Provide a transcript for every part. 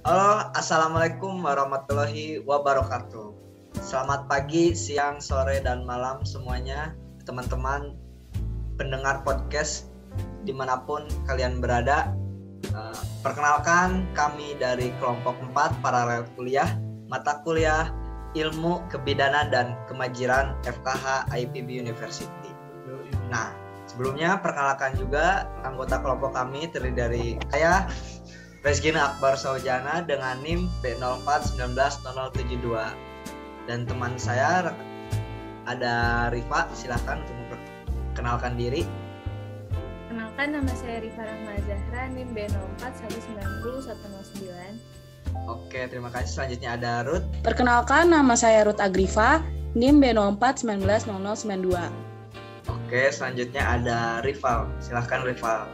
Halo, Assalamualaikum warahmatullahi wabarakatuh. Selamat pagi, siang, sore, dan malam semuanya, teman-teman pendengar podcast di mana pun kalian berada. Uh, perkenalkan kami dari kelompok 4 paralel kuliah, mata kuliah Ilmu Kebidanan dan Kemajiran FKH IPB University. Nah, sebelumnya perkenalkan juga anggota kelompok kami terdiri dari saya Rezgina Akbar Saujana dengan NIM B04190072 dan teman saya ada Rifa silahkan untuk memperkenalkan diri. Kenalkan nama saya Rifa Rahma Zahra NIM B04190109 Oke terima kasih. Selanjutnya ada Ruth. Perkenalkan nama saya Ruth Agrifa NIM B04190092 Oke selanjutnya ada Rival. Silahkan Rival.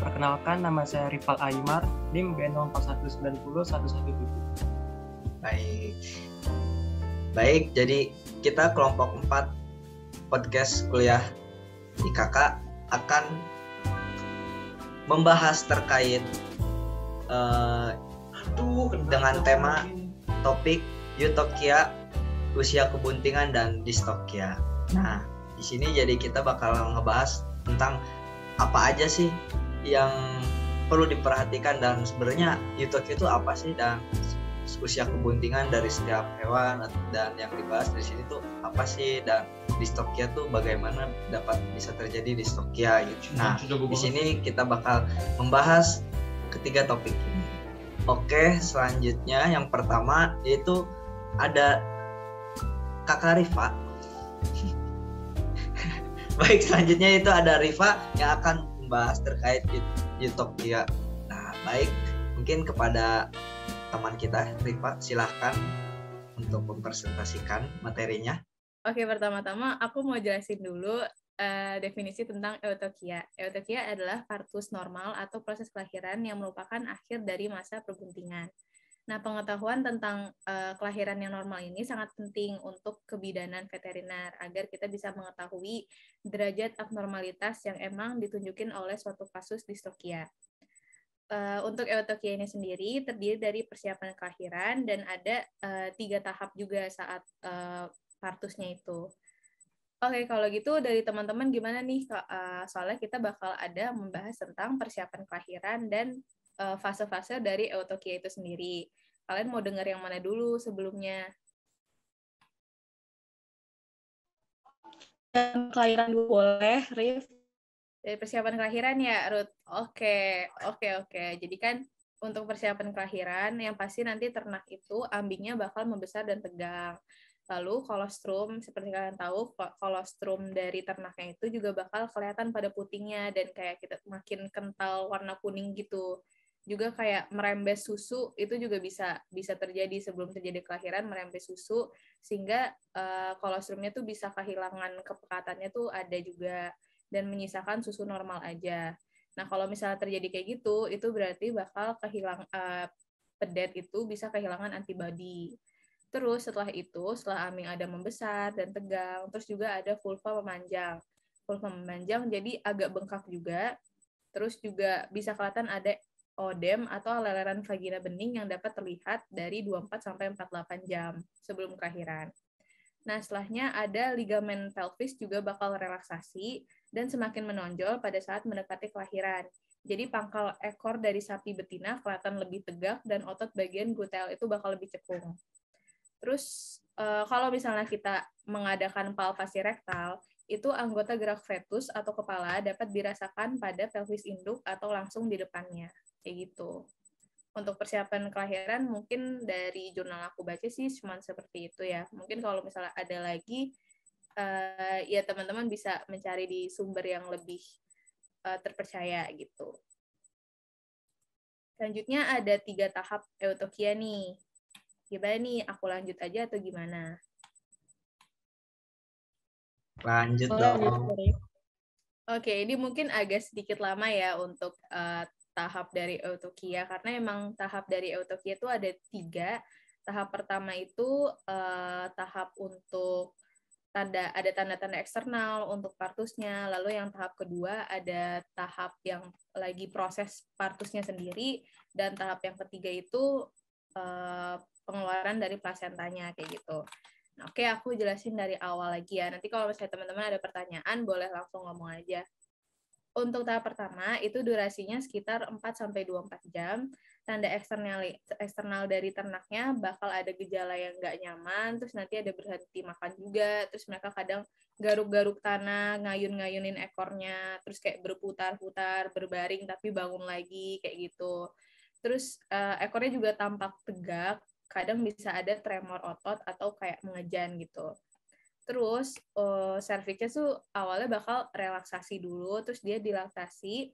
Perkenalkan, nama saya Rival Aymar, NIM B041901117. Baik. Baik, jadi kita kelompok 4 podcast kuliah IKK akan membahas terkait uh, dengan tema topik Utopia, usia kebuntingan dan distokia. Nah, di sini jadi kita bakal ngebahas tentang apa aja sih yang perlu diperhatikan dan sebenarnya YouTube itu apa sih dan usia kebuntingan dari setiap hewan dan yang dibahas di sini tuh apa sih dan distokia tuh bagaimana dapat bisa terjadi distokia gitu. Nah, di sini kita bakal membahas ketiga topik ini. Oke, selanjutnya yang pertama yaitu ada Kakak Rifa. Baik, selanjutnya itu ada Rifa yang akan membahas terkait utopia. Nah, baik, mungkin kepada teman kita, Rifa, silahkan untuk mempresentasikan materinya. Oke, pertama-tama aku mau jelasin dulu uh, definisi tentang eutokia. Eutokia adalah partus normal atau proses kelahiran yang merupakan akhir dari masa perbuntingan. Nah, pengetahuan tentang uh, kelahiran yang normal ini sangat penting untuk kebidanan veteriner agar kita bisa mengetahui derajat abnormalitas yang emang ditunjukin oleh suatu kasus distokia. Uh, untuk eutokia ini sendiri terdiri dari persiapan kelahiran dan ada uh, tiga tahap juga saat uh, partusnya itu. Oke, kalau gitu dari teman-teman gimana nih? Soalnya kita bakal ada membahas tentang persiapan kelahiran dan Eh, fase-fase dari eutokia itu sendiri. Kalian mau dengar yang mana dulu sebelumnya? Kelahiran dulu boleh, Rif. Dari persiapan kelahiran ya, Ruth. Oke, oke, oke. Jadi kan untuk persiapan kelahiran, yang pasti nanti ternak itu ambingnya bakal membesar dan tegang. Lalu kolostrum, seperti kalian tahu, kolostrum dari ternaknya itu juga bakal kelihatan pada putingnya dan kayak kita makin kental warna kuning gitu juga kayak merembes susu itu juga bisa bisa terjadi sebelum terjadi kelahiran merembes susu sehingga uh, kolostrumnya tuh bisa kehilangan kepekatannya tuh ada juga dan menyisakan susu normal aja. Nah kalau misalnya terjadi kayak gitu itu berarti bakal kehilang uh, pedet itu bisa kehilangan antibody. Terus setelah itu setelah aming ada membesar dan tegang, terus juga ada vulva memanjang. Vulva memanjang jadi agak bengkak juga. Terus juga bisa kelihatan ada odem atau leleran vagina bening yang dapat terlihat dari 24 sampai 48 jam sebelum kelahiran. Nah, setelahnya ada ligamen pelvis juga bakal relaksasi dan semakin menonjol pada saat mendekati kelahiran. Jadi pangkal ekor dari sapi betina kelihatan lebih tegak dan otot bagian gluteal itu bakal lebih cekung. Terus eh, kalau misalnya kita mengadakan palpasi rektal, itu anggota gerak fetus atau kepala dapat dirasakan pada pelvis induk atau langsung di depannya kayak gitu. Untuk persiapan kelahiran mungkin dari jurnal aku baca sih cuma seperti itu ya. Mungkin kalau misalnya ada lagi uh, ya teman-teman bisa mencari di sumber yang lebih uh, terpercaya gitu. Selanjutnya ada tiga tahap eutokia nih. Gimana nih? Aku lanjut aja atau gimana? Lanjut dong. Oke ini mungkin agak sedikit lama ya untuk uh, tahap dari eutokia karena emang tahap dari eutokia itu ada tiga tahap pertama itu uh, tahap untuk tanda ada tanda-tanda eksternal untuk partusnya. Lalu yang tahap kedua ada tahap yang lagi proses partusnya sendiri dan tahap yang ketiga itu uh, pengeluaran dari plasentanya kayak gitu. Nah, oke, aku jelasin dari awal lagi ya. Nanti kalau misalnya teman-teman ada pertanyaan, boleh langsung ngomong aja. Untuk tahap pertama, itu durasinya sekitar 4 sampai 24 jam. Tanda eksternal eksternal dari ternaknya bakal ada gejala yang nggak nyaman, terus nanti ada berhenti makan juga, terus mereka kadang garuk-garuk tanah, ngayun-ngayunin ekornya, terus kayak berputar-putar, berbaring tapi bangun lagi kayak gitu. Terus uh, ekornya juga tampak tegak, kadang bisa ada tremor otot atau kayak mengejan gitu. Terus uh, tuh awalnya bakal relaksasi dulu, terus dia dilaktasi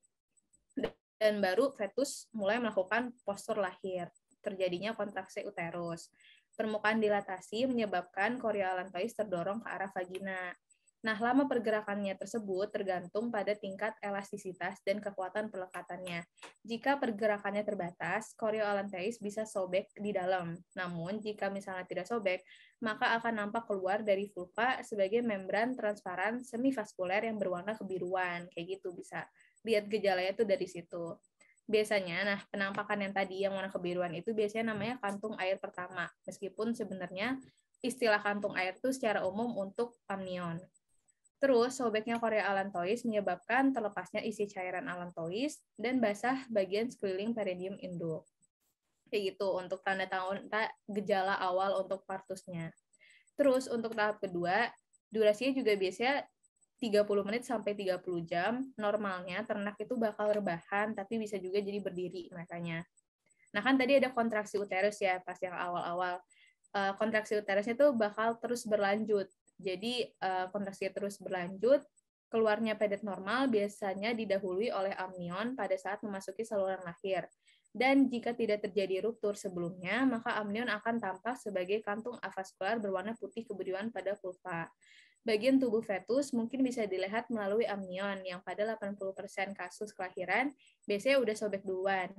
dan baru fetus mulai melakukan postur lahir. Terjadinya kontraksi uterus. Permukaan dilatasi menyebabkan chorioallantois terdorong ke arah vagina. Nah, lama pergerakannya tersebut tergantung pada tingkat elastisitas dan kekuatan pelekatannya. Jika pergerakannya terbatas, chorioallantois bisa sobek di dalam. Namun, jika misalnya tidak sobek, maka akan nampak keluar dari vulva sebagai membran transparan semivaskuler yang berwarna kebiruan. Kayak gitu bisa lihat gejalanya itu dari situ. Biasanya, nah penampakan yang tadi yang warna kebiruan itu biasanya namanya kantung air pertama, meskipun sebenarnya istilah kantung air itu secara umum untuk amnion. Terus, sobeknya korea allantois menyebabkan terlepasnya isi cairan allantois dan basah bagian sekeliling perineum induk. Kayak gitu untuk tanda-tanda gejala awal untuk partusnya. Terus, untuk tahap kedua, durasinya juga biasanya 30 menit sampai 30 jam. Normalnya ternak itu bakal rebahan, tapi bisa juga jadi berdiri makanya. Nah, kan tadi ada kontraksi uterus ya pas yang awal-awal. Eh, kontraksi uterusnya tuh bakal terus berlanjut jadi uh, kontraksi terus berlanjut, keluarnya pedet normal biasanya didahului oleh amnion pada saat memasuki saluran lahir. Dan jika tidak terjadi ruptur sebelumnya, maka amnion akan tampak sebagai kantung avaskular berwarna putih kebiruan pada vulva. Bagian tubuh fetus mungkin bisa dilihat melalui amnion yang pada 80% kasus kelahiran biasanya udah sobek duluan.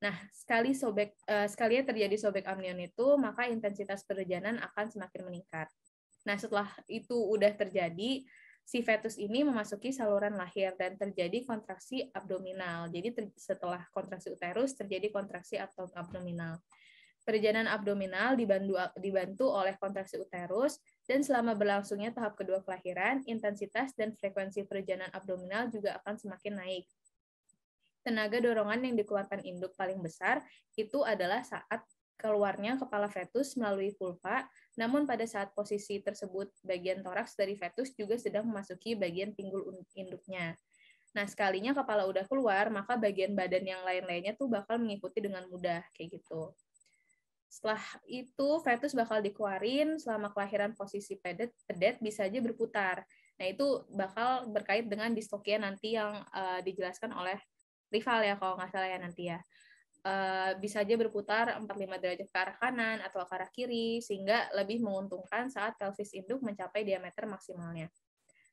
Nah, sekali sobek uh, sekali terjadi sobek amnion itu, maka intensitas perjalanan akan semakin meningkat. Nah, setelah itu udah terjadi, si fetus ini memasuki saluran lahir dan terjadi kontraksi abdominal. Jadi ter setelah kontraksi uterus terjadi kontraksi abdominal. Perjalanan abdominal dibantu, dibantu oleh kontraksi uterus dan selama berlangsungnya tahap kedua kelahiran, intensitas dan frekuensi perjalanan abdominal juga akan semakin naik. Tenaga dorongan yang dikeluarkan induk paling besar itu adalah saat keluarnya kepala fetus melalui vulva namun pada saat posisi tersebut, bagian toraks dari fetus juga sedang memasuki bagian pinggul induknya. Nah, sekalinya kepala udah keluar, maka bagian badan yang lain-lainnya tuh bakal mengikuti dengan mudah, kayak gitu. Setelah itu, fetus bakal dikeluarin selama kelahiran posisi pedet, pedet bisa aja berputar. Nah, itu bakal berkait dengan distokia nanti yang uh, dijelaskan oleh rival ya, kalau nggak salah ya nanti ya. Eh, bisa aja berputar 45 derajat ke arah kanan atau ke arah kiri, sehingga lebih menguntungkan saat pelvis induk mencapai diameter maksimalnya.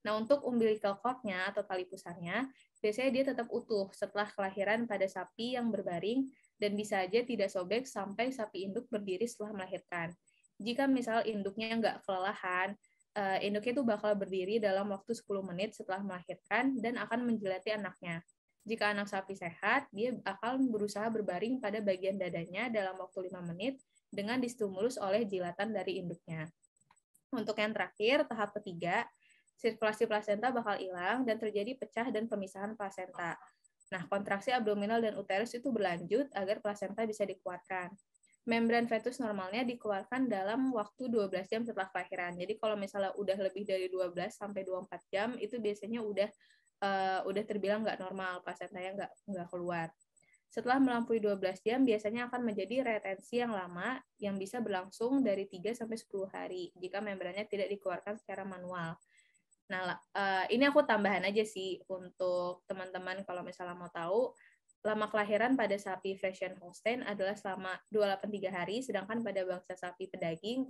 Nah, untuk umbilical cord-nya atau tali pusarnya, biasanya dia tetap utuh setelah kelahiran pada sapi yang berbaring dan bisa aja tidak sobek sampai sapi induk berdiri setelah melahirkan. Jika misal induknya nggak kelelahan, uh, induknya itu bakal berdiri dalam waktu 10 menit setelah melahirkan dan akan menjilati anaknya. Jika anak sapi sehat, dia akan berusaha berbaring pada bagian dadanya dalam waktu 5 menit dengan distimulus oleh jilatan dari induknya. Untuk yang terakhir, tahap ketiga, sirkulasi plasenta bakal hilang dan terjadi pecah dan pemisahan plasenta. Nah, kontraksi abdominal dan uterus itu berlanjut agar plasenta bisa dikeluarkan. Membran fetus normalnya dikeluarkan dalam waktu 12 jam setelah kelahiran. Jadi kalau misalnya udah lebih dari 12 sampai 24 jam, itu biasanya udah uh, udah terbilang nggak normal, plasentanya nggak nggak keluar. Setelah melampaui 12 jam, biasanya akan menjadi retensi yang lama yang bisa berlangsung dari 3 sampai 10 hari jika membrannya tidak dikeluarkan secara manual. Nah, uh, ini aku tambahan aja sih untuk teman-teman kalau misalnya mau tahu, lama kelahiran pada sapi Friesian Holstein adalah selama 283 hari, sedangkan pada bangsa sapi pedaging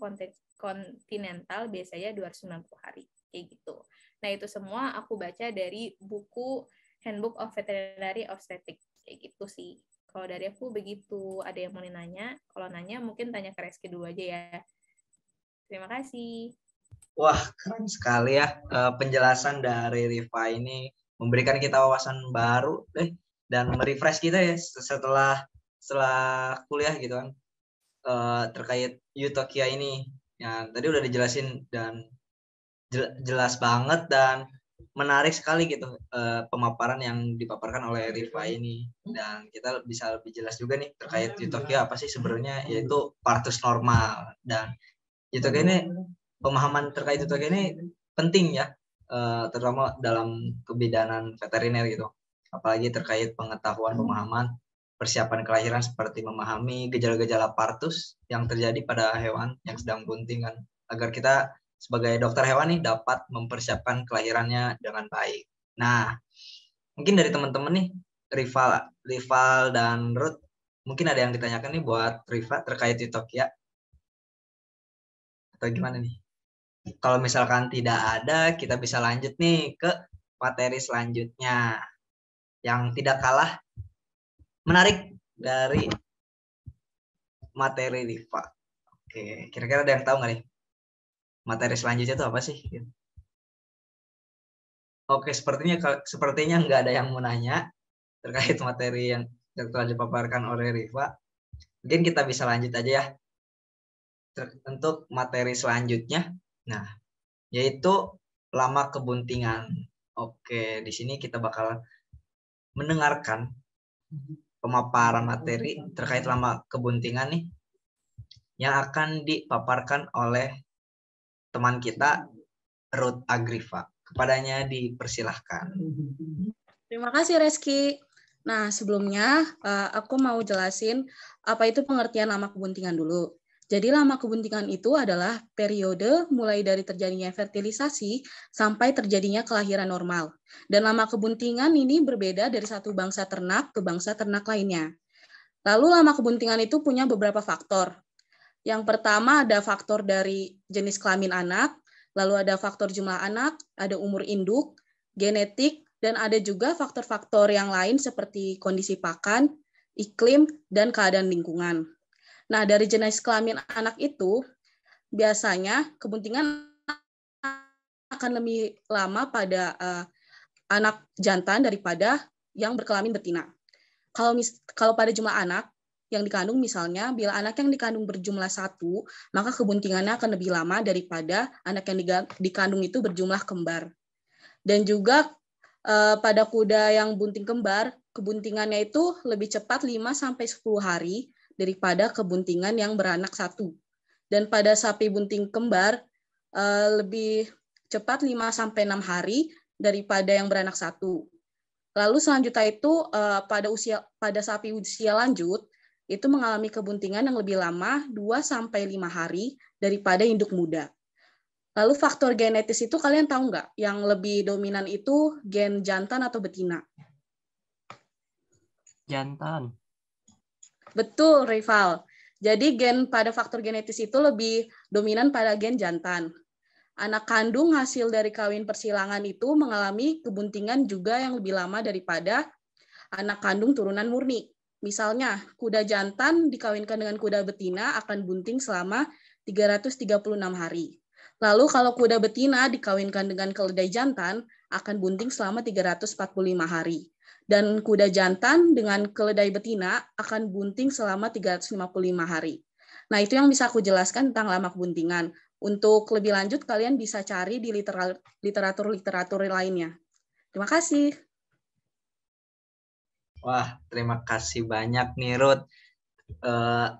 kontinental biasanya 290 hari. Kayak gitu. Nah, itu semua aku baca dari buku Handbook of Veterinary Obstetrics. Kayak gitu sih. Kalau dari aku begitu. Ada yang mau nanya? Kalau nanya mungkin tanya ke Reski dulu aja ya. Terima kasih. Wah, keren sekali ya uh, penjelasan dari Riva ini memberikan kita wawasan baru deh dan merefresh kita ya setelah setelah kuliah gitu kan uh, terkait Utopia ini. Ya, tadi udah dijelasin dan jelas banget dan menarik sekali gitu uh, pemaparan yang dipaparkan oleh Riva ini. Dan kita bisa lebih jelas juga nih terkait Utopia apa sih sebenarnya yaitu partus normal. Dan Utopia ini pemahaman terkait Utopia ini penting ya uh, terutama dalam kebidanan veteriner gitu. Apalagi terkait pengetahuan pemahaman persiapan kelahiran seperti memahami gejala-gejala partus yang terjadi pada hewan yang sedang bunting kan. Agar kita sebagai dokter hewan nih dapat mempersiapkan kelahirannya dengan baik. Nah, mungkin dari teman-teman nih, rival, rival dan Ruth, mungkin ada yang ditanyakan nih buat Riva terkait ya? Atau gimana nih? Kalau misalkan tidak ada, kita bisa lanjut nih ke materi selanjutnya. Yang tidak kalah menarik dari materi Riva. Oke, kira-kira ada yang tahu nggak nih? Materi selanjutnya itu apa sih? Oke, sepertinya sepertinya nggak ada yang mau nanya terkait materi yang telah dipaparkan oleh Riva. Mungkin kita bisa lanjut aja ya untuk materi selanjutnya. Nah, yaitu lama kebuntingan. Oke, di sini kita bakal mendengarkan pemaparan materi terkait lama kebuntingan nih yang akan dipaparkan oleh teman kita Ruth Agriva. Kepadanya dipersilahkan. Terima kasih Reski. Nah, sebelumnya uh, aku mau jelasin apa itu pengertian lama kebuntingan dulu. Jadi lama kebuntingan itu adalah periode mulai dari terjadinya fertilisasi sampai terjadinya kelahiran normal. Dan lama kebuntingan ini berbeda dari satu bangsa ternak ke bangsa ternak lainnya. Lalu lama kebuntingan itu punya beberapa faktor. Yang pertama ada faktor dari jenis kelamin anak, lalu ada faktor jumlah anak, ada umur induk, genetik, dan ada juga faktor-faktor yang lain seperti kondisi pakan, iklim, dan keadaan lingkungan. Nah, dari jenis kelamin anak itu, biasanya kebuntingan akan lebih lama pada uh, anak jantan daripada yang berkelamin betina. Kalau mis kalau pada jumlah anak, yang dikandung misalnya bila anak yang dikandung berjumlah satu maka kebuntingannya akan lebih lama daripada anak yang dikandung itu berjumlah kembar. Dan juga eh, pada kuda yang bunting kembar kebuntingannya itu lebih cepat 5 sampai 10 hari daripada kebuntingan yang beranak satu. Dan pada sapi bunting kembar eh, lebih cepat 5 sampai 6 hari daripada yang beranak satu. Lalu selanjutnya itu eh, pada usia pada sapi usia lanjut itu mengalami kebuntingan yang lebih lama 2 sampai 5 hari daripada induk muda. Lalu faktor genetis itu kalian tahu nggak? Yang lebih dominan itu gen jantan atau betina? Jantan. Betul, rival. Jadi gen pada faktor genetis itu lebih dominan pada gen jantan. Anak kandung hasil dari kawin persilangan itu mengalami kebuntingan juga yang lebih lama daripada anak kandung turunan murni. Misalnya, kuda jantan dikawinkan dengan kuda betina akan bunting selama 336 hari. Lalu kalau kuda betina dikawinkan dengan keledai jantan akan bunting selama 345 hari. Dan kuda jantan dengan keledai betina akan bunting selama 355 hari. Nah, itu yang bisa aku jelaskan tentang lama kebuntingan. Untuk lebih lanjut, kalian bisa cari di literatur-literatur lainnya. Terima kasih. Wah, terima kasih banyak nih Ruth. Uh,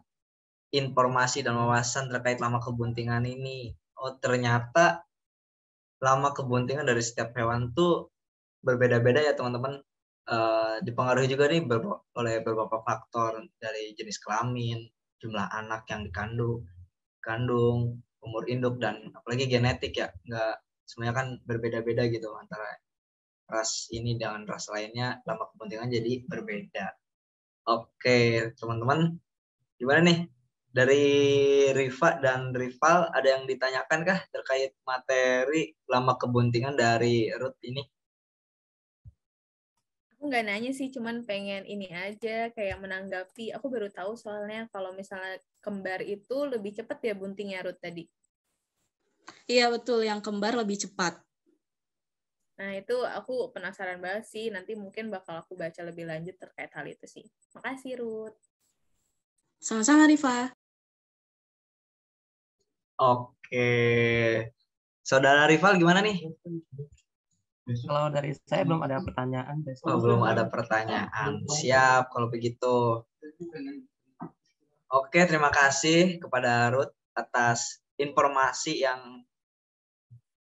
informasi dan wawasan terkait lama kebuntingan ini. Oh, ternyata lama kebuntingan dari setiap hewan tuh berbeda-beda ya teman-teman. Uh, dipengaruhi juga nih ber oleh beberapa faktor dari jenis kelamin, jumlah anak yang dikandung, kandung, umur induk dan apalagi genetik ya. Nggak semuanya kan berbeda-beda gitu antara ras ini dengan ras lainnya lama kepentingan jadi berbeda. Oke, teman-teman, gimana nih? Dari Riva dan Rival ada yang ditanyakan kah terkait materi lama kebuntingan dari Ruth ini? Aku nggak nanya sih, cuman pengen ini aja kayak menanggapi. Aku baru tahu soalnya kalau misalnya kembar itu lebih cepat ya buntingnya Ruth tadi. Iya betul, yang kembar lebih cepat. Nah, itu aku penasaran banget sih. Nanti mungkin bakal aku baca lebih lanjut terkait hal itu sih. Makasih, Ruth. Sama-sama, Rifa. Oke. Saudara Rival gimana nih? Kalau dari saya belum ada pertanyaan. Oh, belum ada pertanyaan. Siap kalau begitu. Oke, terima kasih kepada Ruth atas informasi yang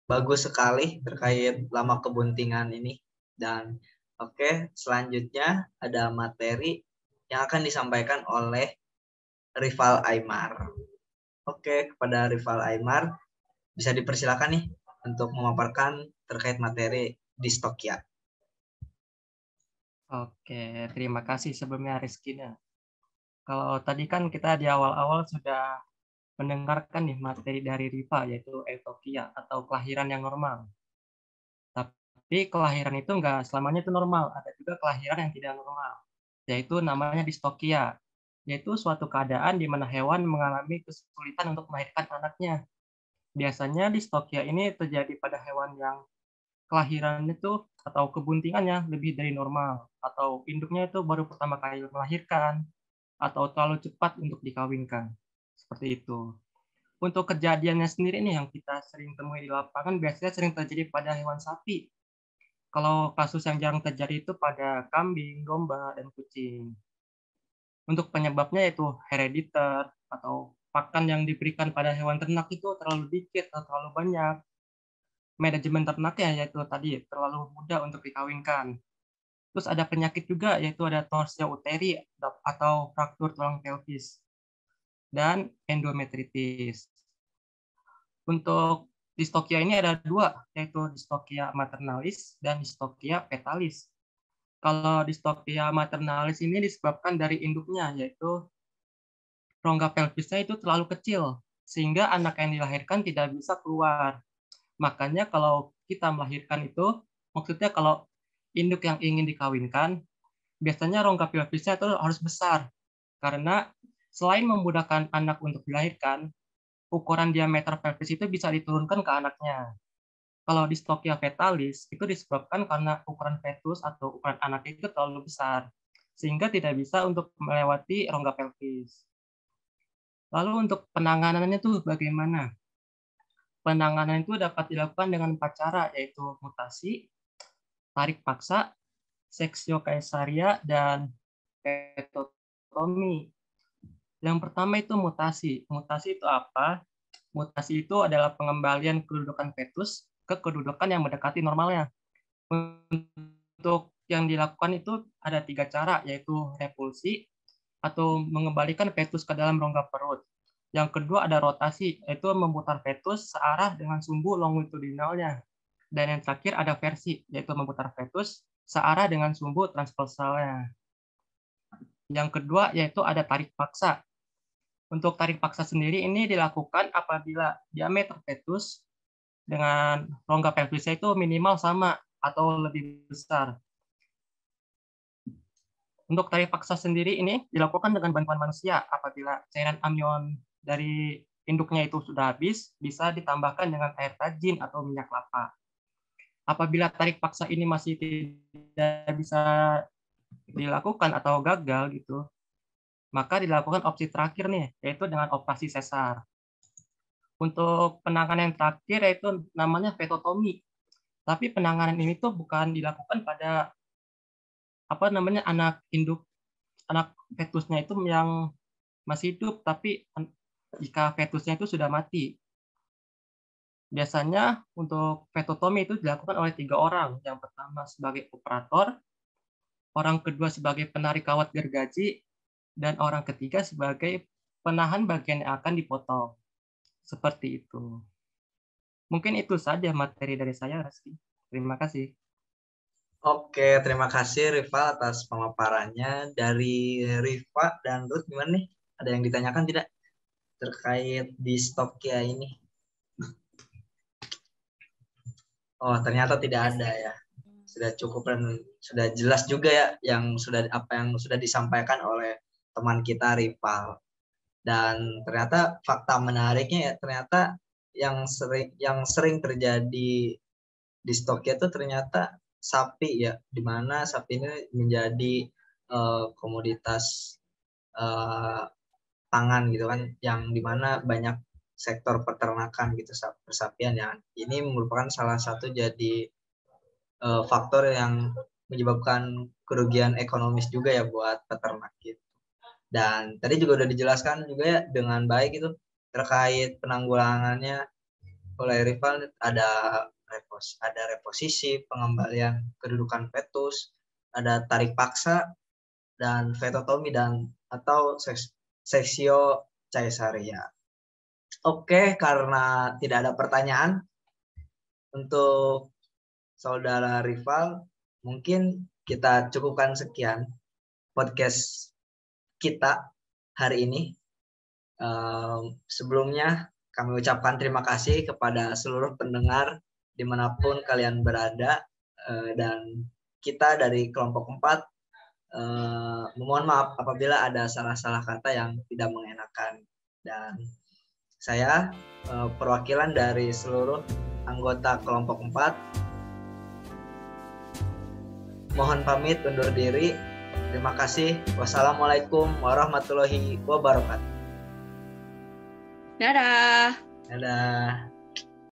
bagus sekali terkait lama kebuntingan ini. Dan oke, selanjutnya ada materi yang akan disampaikan oleh Rival Aymar. Oke, kepada Rival Aymar, bisa dipersilakan nih untuk memaparkan terkait materi distokia. Oke, terima kasih sebelumnya Rizkina. Kalau tadi kan kita di awal-awal sudah mendengarkan nih materi dari Riva yaitu eutokia atau kelahiran yang normal. Tapi kelahiran itu enggak selamanya itu normal, ada juga kelahiran yang tidak normal, yaitu namanya distokia yaitu suatu keadaan di mana hewan mengalami kesulitan untuk melahirkan anaknya. Biasanya distokia ini terjadi pada hewan yang kelahiran itu atau kebuntingannya lebih dari normal, atau induknya itu baru pertama kali melahirkan, atau terlalu cepat untuk dikawinkan. Seperti itu. Untuk kejadiannya sendiri ini yang kita sering temui di lapangan biasanya sering terjadi pada hewan sapi. Kalau kasus yang jarang terjadi itu pada kambing, domba, dan kucing. Untuk penyebabnya yaitu herediter atau pakan yang diberikan pada hewan ternak itu terlalu dikit atau terlalu banyak. Manajemen ternaknya yaitu tadi terlalu mudah untuk dikawinkan. Terus ada penyakit juga yaitu ada torsia uteri atau fraktur tulang pelvis dan endometritis. Untuk distokia ini ada dua, yaitu distokia maternalis dan distokia fetalis. Kalau distokia maternalis ini disebabkan dari induknya, yaitu rongga pelvisnya itu terlalu kecil, sehingga anak yang dilahirkan tidak bisa keluar. Makanya kalau kita melahirkan itu, maksudnya kalau induk yang ingin dikawinkan, biasanya rongga pelvisnya itu harus besar. Karena selain memudahkan anak untuk dilahirkan, ukuran diameter pelvis itu bisa diturunkan ke anaknya. Kalau distokia fetalis itu disebabkan karena ukuran fetus atau ukuran anak itu terlalu besar sehingga tidak bisa untuk melewati rongga pelvis. Lalu untuk penanganannya itu bagaimana? Penanganan itu dapat dilakukan dengan empat cara yaitu mutasi, tarik paksa, seksio kaisaria dan petotomi. Yang pertama itu mutasi. Mutasi itu apa? Mutasi itu adalah pengembalian kedudukan fetus ke kedudukan yang mendekati normalnya. Untuk yang dilakukan itu ada tiga cara, yaitu repulsi atau mengembalikan fetus ke dalam rongga perut. Yang kedua ada rotasi, yaitu memutar fetus searah dengan sumbu longitudinalnya. Dan yang terakhir ada versi, yaitu memutar fetus searah dengan sumbu transversalnya. Yang kedua yaitu ada tarik paksa. Untuk tarik paksa sendiri ini dilakukan apabila diameter fetus dengan rongga pelvisnya itu minimal sama atau lebih besar. Untuk tarik paksa sendiri ini dilakukan dengan bantuan manusia apabila cairan amnion dari induknya itu sudah habis, bisa ditambahkan dengan air tajin atau minyak kelapa. Apabila tarik paksa ini masih tidak bisa dilakukan atau gagal gitu, maka dilakukan opsi terakhir nih, yaitu dengan operasi sesar. Untuk penanganan yang terakhir yaitu namanya vetotomi. Tapi penanganan ini tuh bukan dilakukan pada apa namanya anak induk anak fetusnya itu yang masih hidup tapi jika fetusnya itu sudah mati. Biasanya untuk vetotomi itu dilakukan oleh tiga orang. Yang pertama sebagai operator, orang kedua sebagai penarik kawat gergaji, dan orang ketiga sebagai penahan bagian yang akan dipotong. Seperti itu. Mungkin itu saja materi dari saya, Reski. Terima kasih. Oke, terima kasih Riva atas pemaparannya. Dari Riva dan Ruth gimana nih? Ada yang ditanyakan tidak terkait distokia ini? Oh, ternyata tidak ada ya. Sudah cukup dan sudah jelas juga ya yang sudah apa yang sudah disampaikan oleh teman kita Rival. Dan ternyata fakta menariknya ya ternyata yang sering yang sering terjadi di stoknya itu ternyata sapi ya di mana sapi ini menjadi uh, komoditas uh, pangan gitu kan yang di mana banyak sektor peternakan gitu persapian ya ini merupakan salah satu jadi uh, faktor yang menyebabkan kerugian ekonomis juga ya buat peternak gitu dan tadi juga udah dijelaskan juga ya dengan baik itu terkait penanggulangannya. Oleh rival ada repos ada reposisi pengembalian kedudukan fetus ada tarik paksa dan vetotomi dan atau seksio caisaria. Oke karena tidak ada pertanyaan untuk saudara rival mungkin kita cukupkan sekian podcast kita hari ini. Um, sebelumnya kami ucapkan terima kasih kepada seluruh pendengar di mana pun kalian berada. Uh, dan kita dari kelompok 4 uh, eh, memohon maaf apabila ada salah-salah kata yang tidak mengenakan. Dan saya uh, perwakilan dari seluruh anggota kelompok 4 mohon pamit undur diri terima kasih. Wassalamualaikum warahmatullahi wabarakatuh. Dadah. Dadah